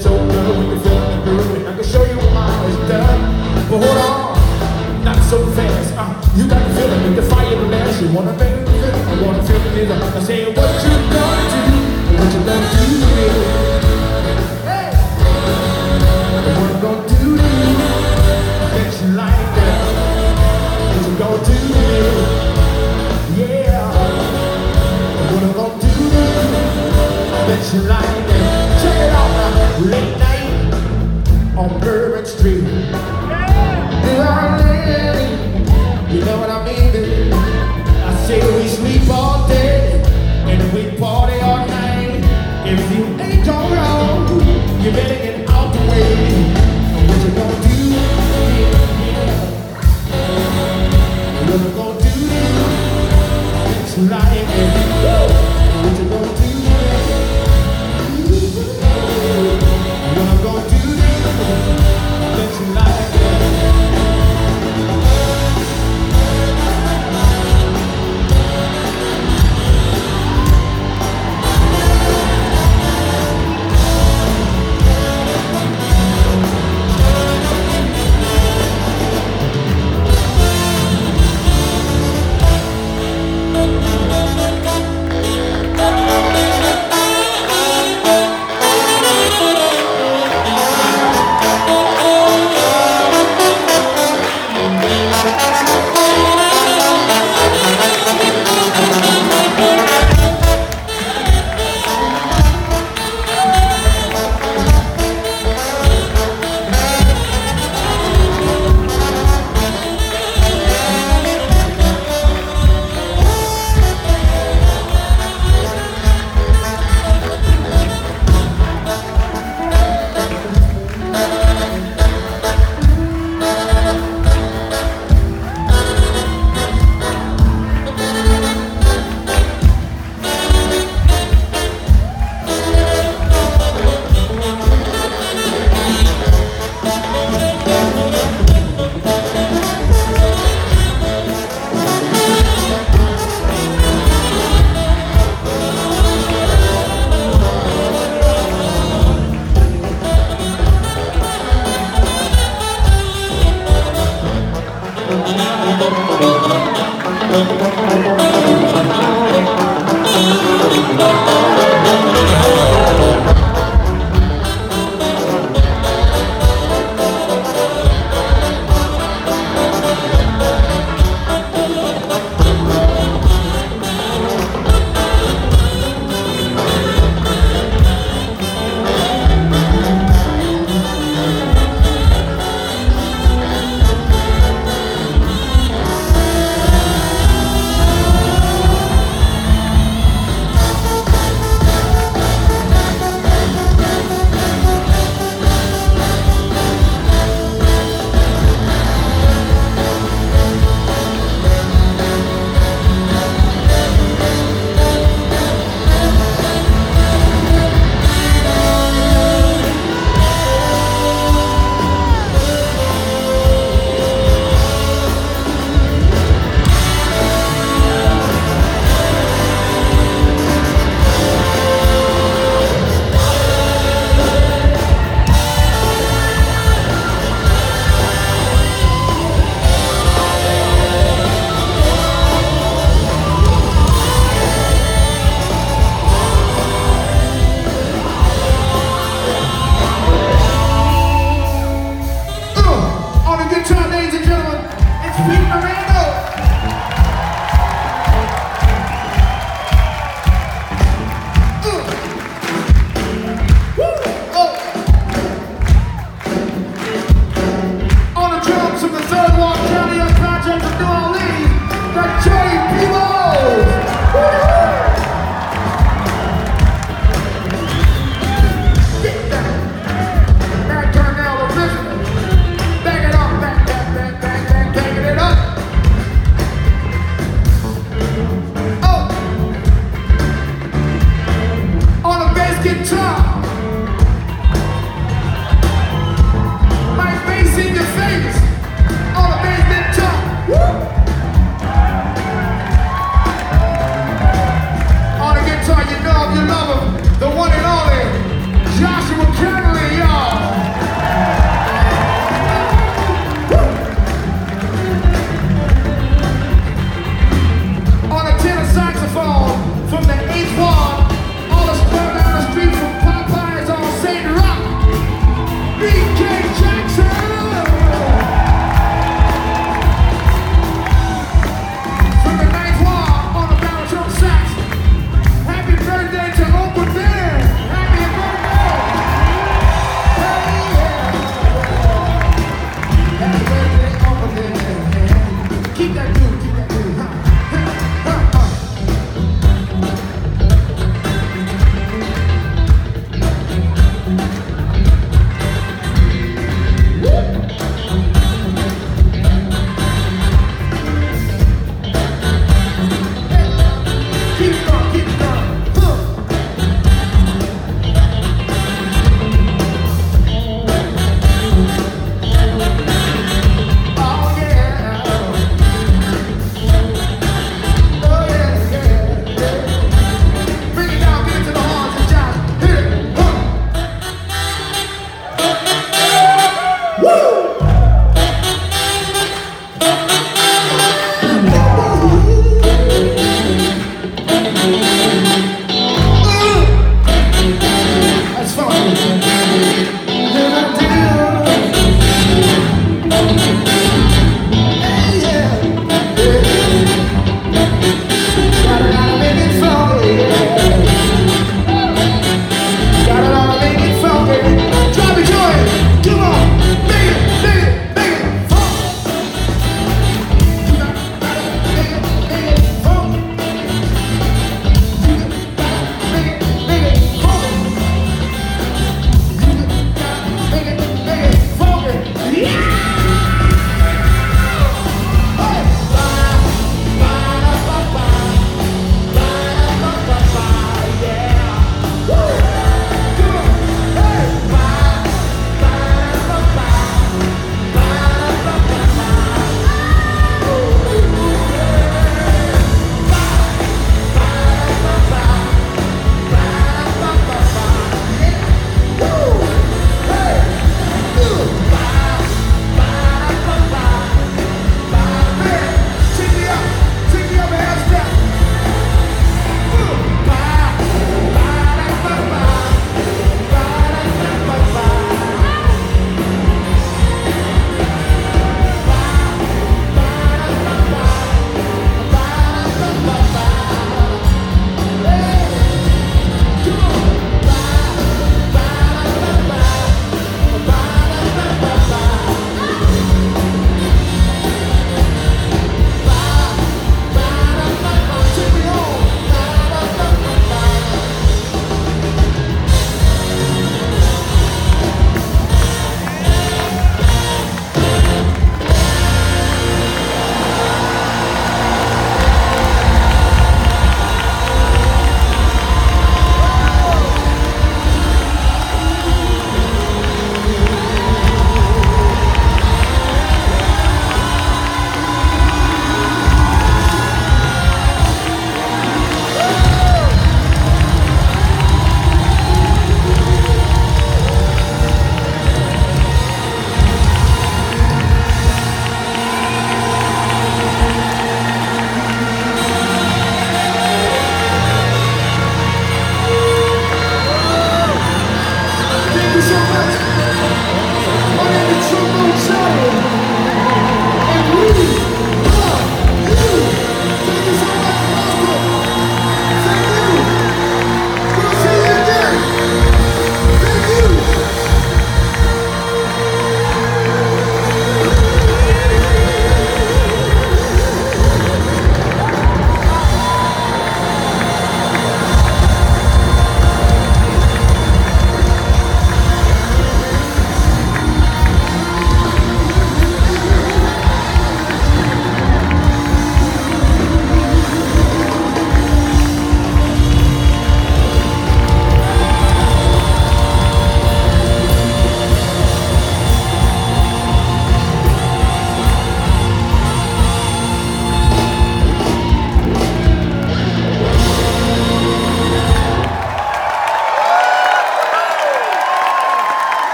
so good when you're feeling good. I can show you what mine has done. But hold on, not so fast. Uh, you got the feeling with the fire the blast. You wanna make it good. I wanna feel it in the heart. I say what you gonna do, what you gonna do to me. Hey. What you gonna do to you like that. What you gonna do to me? Yeah. What you gonna do to you like. It's